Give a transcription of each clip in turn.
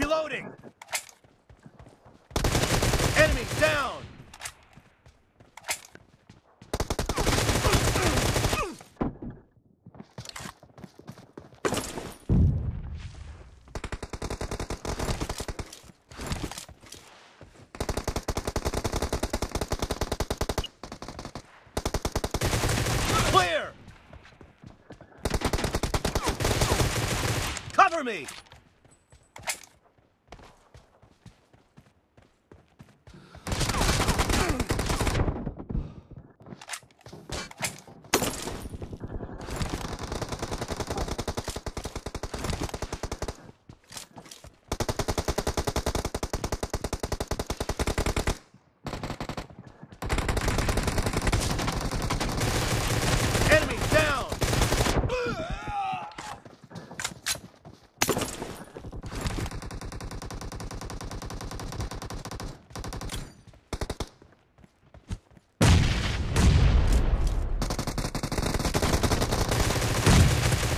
Reloading. Enemy down. Me. Enemy down.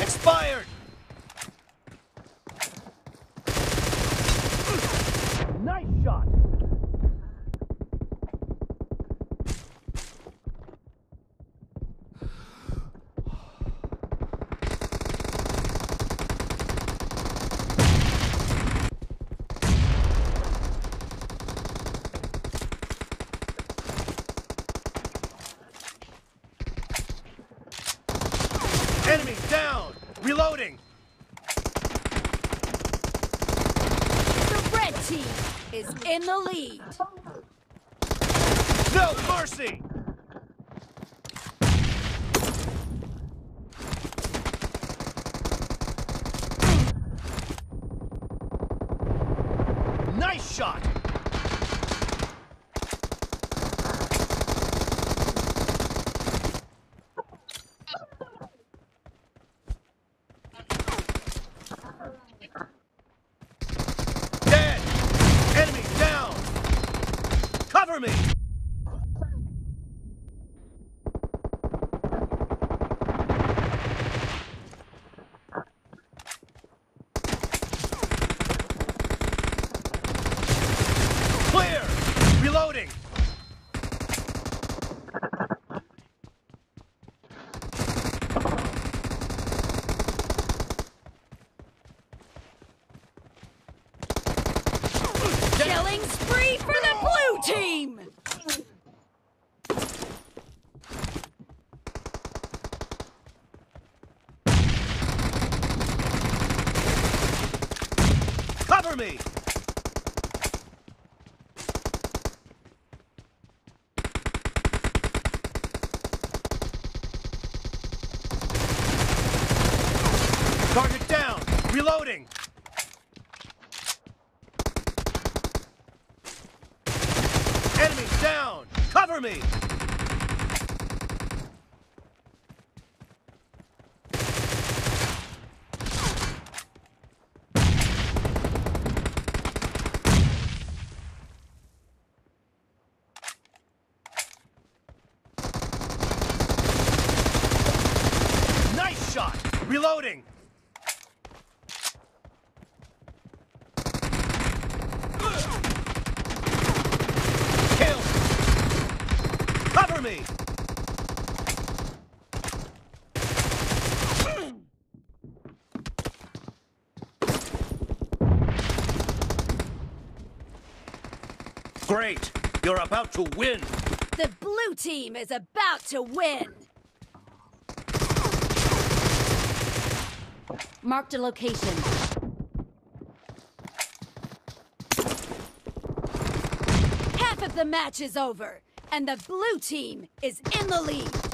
Expired. Nice shot. Enemy down. Reloading. The red team is in the lead. No mercy. Nice shot. Dead. Enemy down. Cover me. Clear! Reloading! Killing spree for the blue team! Cover me! Target down! Reloading! Enemy down! Cover me! Nice shot! Reloading! Kill! Cover me! Great! You're about to win! The blue team is about to win! Marked a location. Half of the match is over, and the blue team is in the lead.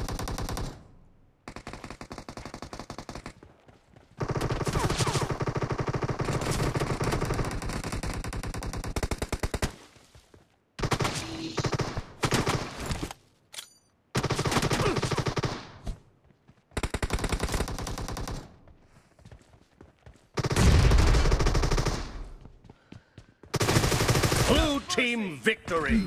Team victory!